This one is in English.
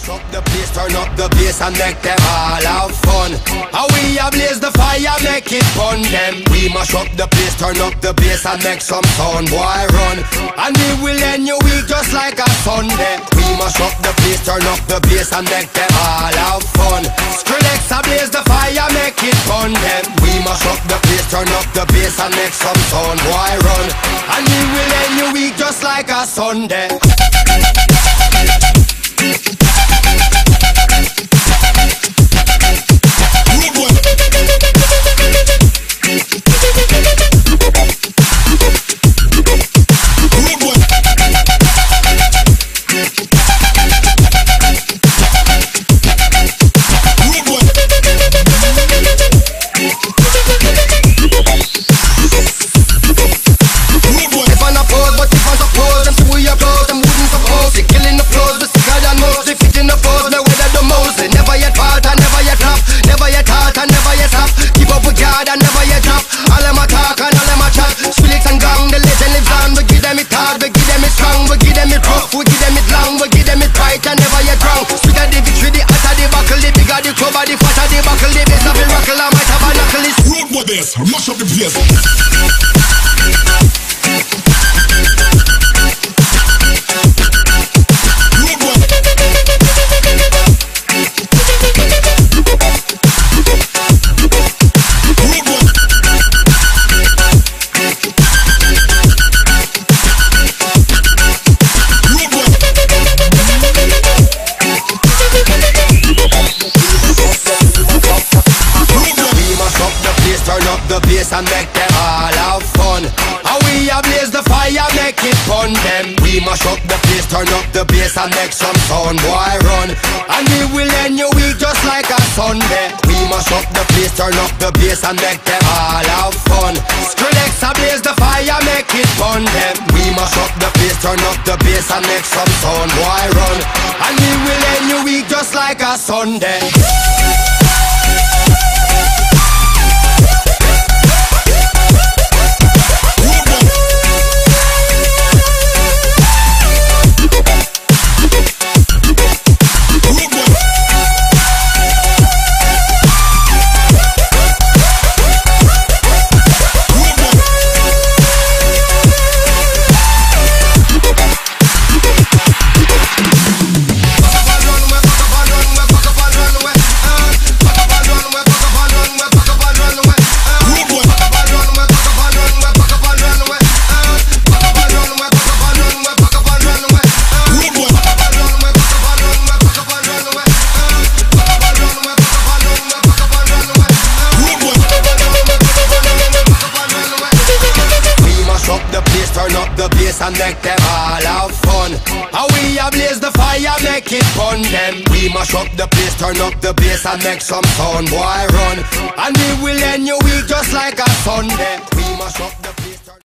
mash up the place, turn up the bass and make them all have fun. How we ablaze the fire, make it fun them. We mash up the place, turn up the bass and make some sound, boy run. And we will end your week just like a Sunday. We mash up the place, turn up the bass and make them all have fun. Skrillex ablaze the fire, make it fun them. We mash up the place, turn up the bass and make some sound, boy run. And we will end your week just like a Sunday. This, mash up the place. And make them all have fun. How we ablaze the fire, make it fun them. We mash up the place, turn up the bass and make some sound, boy run. And we will end your week just like a Sunday. We mash up the place, turn up the bass and make them all have fun. Skrillex ablaze the fire, make it fun them. We mash up the place, turn up the bass and make some sound, boy run. And we will end your week just like a Sunday. And make them all have fun. How we ablaze the fire, make it fun them. We mash up the place, turn up the bass and make some sound, boy run. And we will end your week just like a Sunday. We mash up the